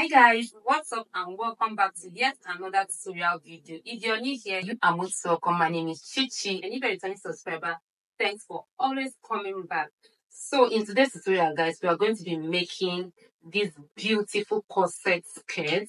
Hi guys, what's up and welcome back to yet another tutorial video. If you're new here, you are most welcome. My name is Chichi and if you're a returning subscriber, thanks for always coming back. So in today's tutorial guys, we are going to be making this beautiful corset skirt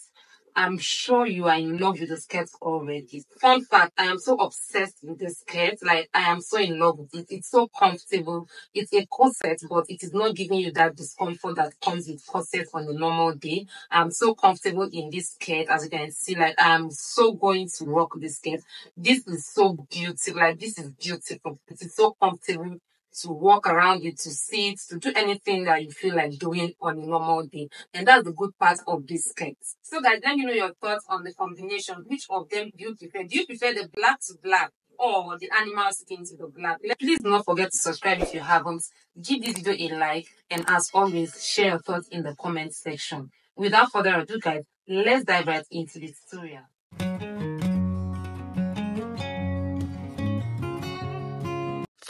I'm sure you are in love with the skirt already. Fun fact, I am so obsessed with the skirt. Like, I am so in love with it. It's so comfortable. It's a corset, but it is not giving you that discomfort that comes with corset on a normal day. I'm so comfortable in this skirt. As you can see, like, I'm so going to rock this skirt. This is so beautiful. Like, this is beautiful. It is so comfortable to walk around it, to sit, to do anything that you feel like doing on a normal day. And that's the good part of this skirt. So guys, let me know your thoughts on the combination. Which of them do you prefer? Do you prefer the black to black? or the animal skin to the black. Please do not forget to subscribe if you haven't. Give this video a like and as always, share your thoughts in the comment section. Without further ado guys, let's dive right into the tutorial.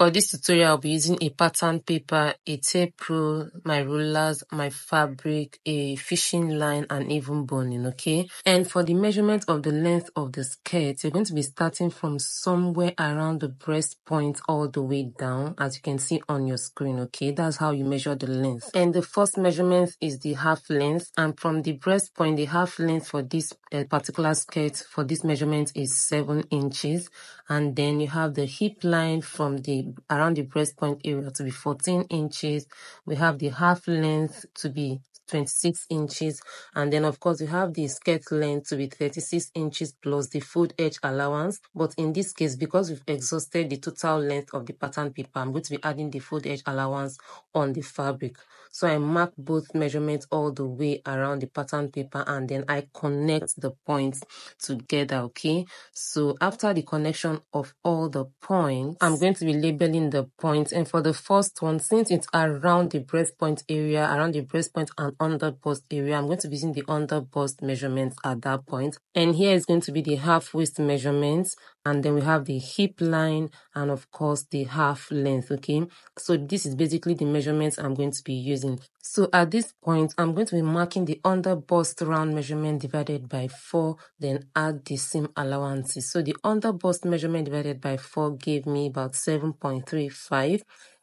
For this tutorial, I'll be using a pattern paper, a tape rule, my rulers, my fabric, a fishing line, and even boning, okay? And for the measurement of the length of the skirt, you're going to be starting from somewhere around the breast point all the way down, as you can see on your screen, okay? That's how you measure the length. And the first measurement is the half length, and from the breast point, the half length for this uh, particular skirt, for this measurement is 7 inches. And then you have the hip line from the around the breast point area to be 14 inches. We have the half length to be 26 inches and then of course you have the skirt length to be 36 inches plus the fold edge allowance but in this case because we've exhausted the total length of the pattern paper i'm going to be adding the fold edge allowance on the fabric so I mark both measurements all the way around the pattern paper and then I connect the points together, okay? So after the connection of all the points, I'm going to be labeling the points. And for the first one, since it's around the breast point area, around the breast point and under bust area, I'm going to be using the under bust measurements at that point. And here is going to be the half waist measurements. And then we have the hip line and of course the half length okay? So this is basically the measurements i'm going to be using. So at this point i'm going to be marking the under bust round measurement divided by 4 then add the seam allowances so the under bust measurement divided by 4 gave me about 7.35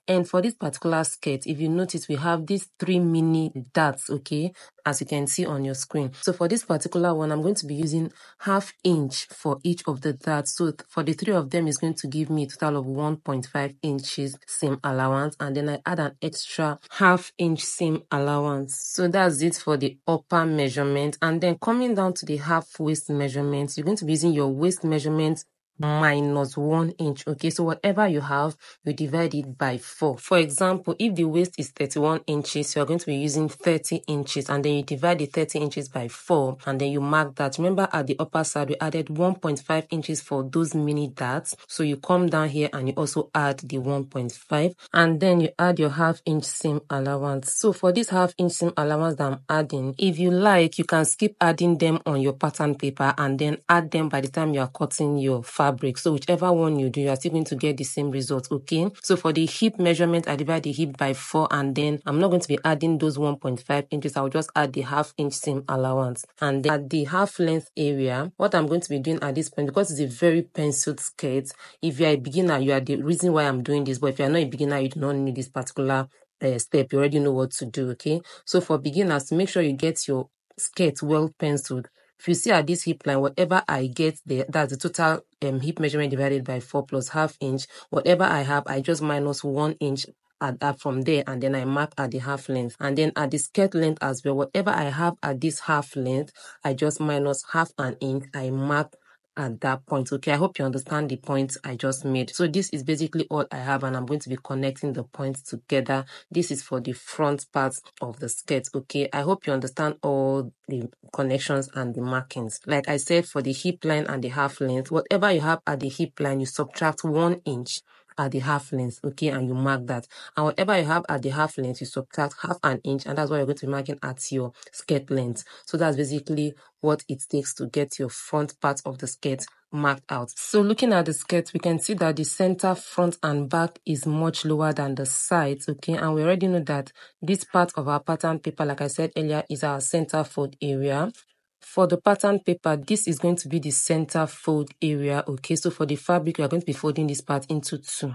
and for this particular skirt, if you notice, we have these three mini darts, okay, as you can see on your screen. So for this particular one, I'm going to be using half inch for each of the darts. So for the three of them, it's going to give me a total of 1.5 inches seam allowance. And then I add an extra half inch seam allowance. So that's it for the upper measurement. And then coming down to the half waist measurement, you're going to be using your waist measurement minus one inch. Okay so whatever you have you divide it by four. For example if the waist is 31 inches you're going to be using 30 inches and then you divide the 30 inches by four and then you mark that. Remember at the upper side we added 1.5 inches for those mini darts. So you come down here and you also add the 1.5 and then you add your half inch seam allowance. So for this half inch seam allowance that i'm adding if you like you can skip adding them on your pattern paper and then add them by the time you are cutting your fabric fabric. So whichever one you do, you are still going to get the same result. Okay. So for the hip measurement, I divide the hip by four and then I'm not going to be adding those 1.5 inches. I'll just add the half inch seam allowance. And then at the half length area, what I'm going to be doing at this point, because it's a very penciled skirt, if you're a beginner, you are the reason why I'm doing this. But if you're not a beginner, you do not need this particular uh, step. You already know what to do. Okay. So for beginners, make sure you get your skirt well penciled if you see at this hip line, whatever I get there, that's the total um, hip measurement divided by 4 plus half inch. Whatever I have, I just minus 1 inch at that from there and then I mark at the half length and then at the skirt length as well whatever I have at this half length I just minus half an inch I mark at that point. Okay, I hope you understand the points I just made. So this is basically all I have and I'm going to be connecting the points together. This is for the front part of the skirt. Okay, I hope you understand all the connections and the markings. Like I said, for the hip line and the half length, whatever you have at the hip line, you subtract one inch at the half length, okay, and you mark that. And whatever you have at the half length, you subtract half an inch, and that's what you're going to be marking at your skirt length. So that's basically what it takes to get your front part of the skirt marked out. So looking at the skirt, we can see that the center, front and back is much lower than the sides, okay? And we already know that this part of our pattern paper, like I said earlier, is our center fold area. For the pattern paper, this is going to be the center fold area, okay? So for the fabric, we are going to be folding this part into two.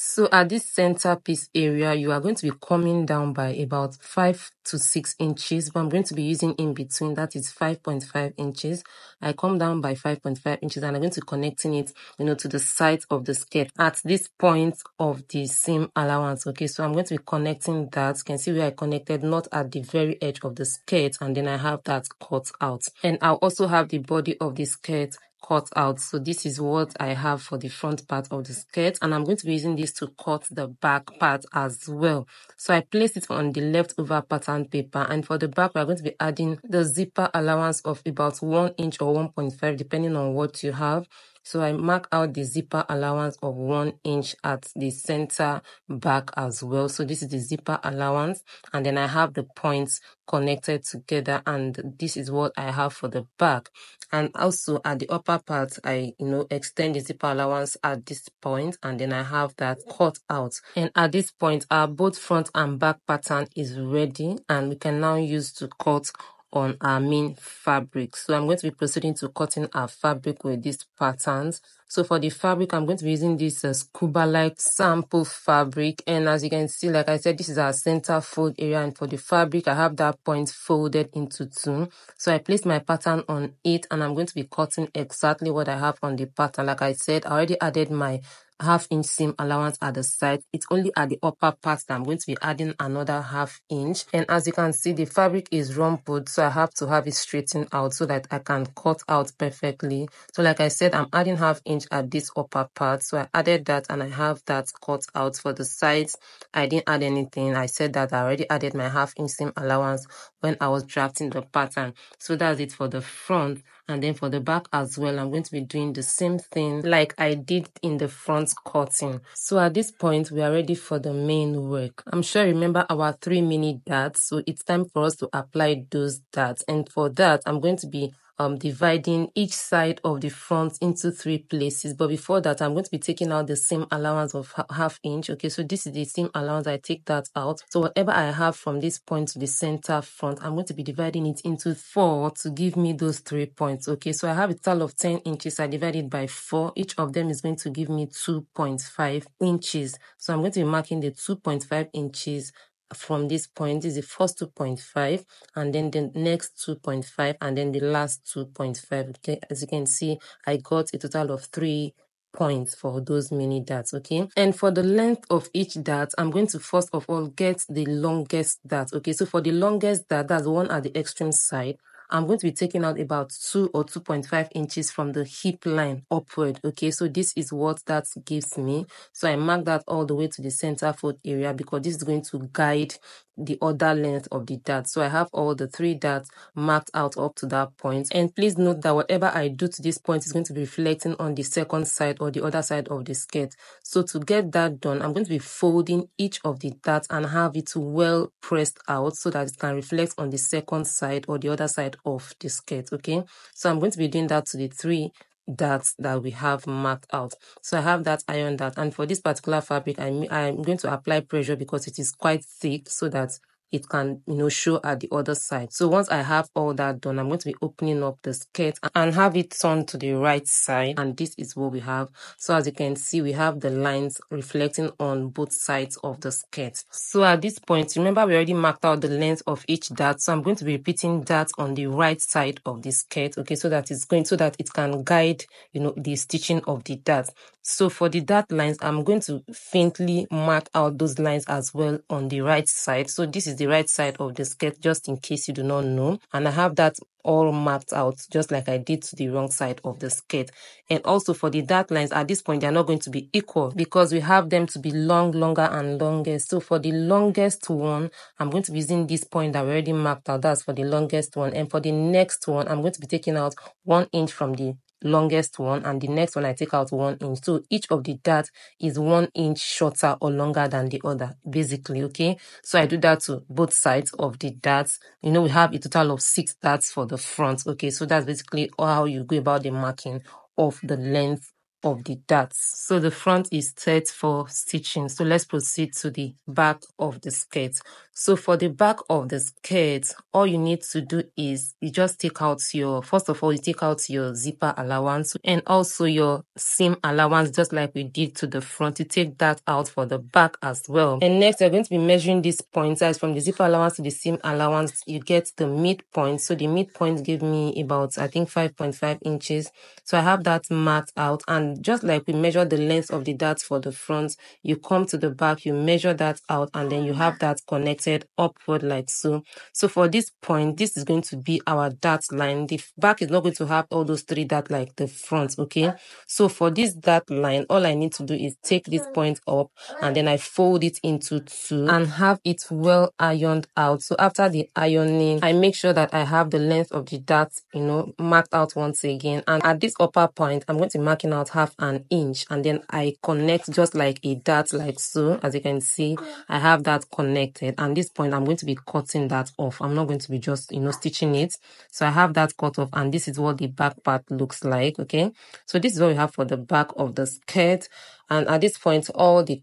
So at this center piece area, you are going to be coming down by about 5 to 6 inches, but I'm going to be using in between, that is 5.5 inches. I come down by 5.5 inches and I'm going to connecting it, you know, to the side of the skirt at this point of the seam allowance. Okay, so I'm going to be connecting that. You can see where I connected, not at the very edge of the skirt, and then I have that cut out. And I'll also have the body of the skirt cut out. So this is what I have for the front part of the skirt and I'm going to be using this to cut the back part as well. So I place it on the leftover pattern paper and for the back we're going to be adding the zipper allowance of about 1 inch or 1.5 depending on what you have. So I mark out the zipper allowance of one inch at the center back as well. So this is the zipper allowance and then I have the points connected together and this is what I have for the back. And also at the upper part, I, you know, extend the zipper allowance at this point and then I have that cut out. And at this point, our both front and back pattern is ready and we can now use to cut on our main fabric. So I'm going to be proceeding to cutting our fabric with these patterns. So for the fabric, I'm going to be using this uh, scuba-like sample fabric. And as you can see, like I said, this is our center fold area. And for the fabric, I have that point folded into two. So I placed my pattern on it and I'm going to be cutting exactly what I have on the pattern. Like I said, I already added my half inch seam allowance at the side. It's only at the upper part that I'm going to be adding another half inch. And as you can see, the fabric is rumpled, so I have to have it straightened out so that I can cut out perfectly. So like I said, I'm adding half inch at this upper part. So I added that and I have that cut out for the sides. I didn't add anything. I said that I already added my half inch seam allowance when I was drafting the pattern. So that's it for the front. And then for the back as well, I'm going to be doing the same thing like I did in the front cutting. So at this point, we are ready for the main work. I'm sure remember our three minute darts. So it's time for us to apply those darts. And for that, I'm going to be um, dividing each side of the front into three places. But before that, I'm going to be taking out the seam allowance of half inch. Okay, so this is the seam allowance. I take that out. So whatever I have from this point to the center front, I'm going to be dividing it into four to give me those three points. Okay, so I have a total of 10 inches. I divide it by four. Each of them is going to give me 2.5 inches. So I'm going to be marking the 2.5 inches from this point is the first 2.5 and then the next 2.5 and then the last 2.5 okay as you can see i got a total of three points for those mini darts okay? And for the length of each dart i'm going to first of all get the longest dart okay? So for the longest dart that's one at the extreme side I'm going to be taking out about 2 or 2.5 inches from the hip line upward. Okay, so this is what that gives me. So I mark that all the way to the center fold area because this is going to guide the other length of the dart. So I have all the three darts marked out up to that point. And please note that whatever I do to this point is going to be reflecting on the second side or the other side of the skirt. So to get that done, I'm going to be folding each of the darts and have it well pressed out so that it can reflect on the second side or the other side of the skirt. Okay. So I'm going to be doing that to the three darts that we have marked out. So I have that iron dart and for this particular fabric, I'm, I'm going to apply pressure because it is quite thick so that it can, you know, show at the other side. So once I have all that done, I'm going to be opening up the skirt and have it turned to the right side. And this is what we have. So as you can see, we have the lines reflecting on both sides of the skirt. So at this point, remember we already marked out the length of each dart. So I'm going to be repeating that on the right side of the skirt. Okay. So that it's going, so that it can guide, you know, the stitching of the dart. So for the dart lines, I'm going to faintly mark out those lines as well on the right side. So this is the right side of the skirt, just in case you do not know. And I have that all marked out, just like I did to the wrong side of the skirt. And also for the dart lines, at this point, they're not going to be equal because we have them to be long, longer, and longest. So for the longest one, I'm going to be using this point that we already marked out. That's for the longest one. And for the next one, I'm going to be taking out one inch from the longest one and the next one I take out one inch. So each of the darts is one inch shorter or longer than the other, basically, okay? So I do that to both sides of the darts. You know, we have a total of six darts for the front, okay? So that's basically how you go about the marking of the length of the darts. So the front is set for stitching. So let's proceed to the back of the skirt. So for the back of the skirt, all you need to do is you just take out your, first of all, you take out your zipper allowance and also your seam allowance, just like we did to the front. You take that out for the back as well. And next, you're going to be measuring this point size from the zipper allowance to the seam allowance. You get the midpoint. So the midpoint gave me about, I think, 5.5 inches. So I have that marked out and just like we measure the length of the dart for the front, you come to the back, you measure that out, and then you have that connected upward like so. So for this point, this is going to be our dart line. The back is not going to have all those three darts like the front, okay? So for this dart line, all I need to do is take this point up and then I fold it into two and have it well ironed out. So after the ironing, I make sure that I have the length of the dart, you know, marked out once again. And at this upper point, I'm going to marking out half an inch and then I connect just like a dart like so as you can see. I have that connected and this point I'm going to be cutting that off. I'm not going to be just you know stitching it. So I have that cut off and this is what the back part looks like okay? So this is what we have for the back of the skirt and at this point all the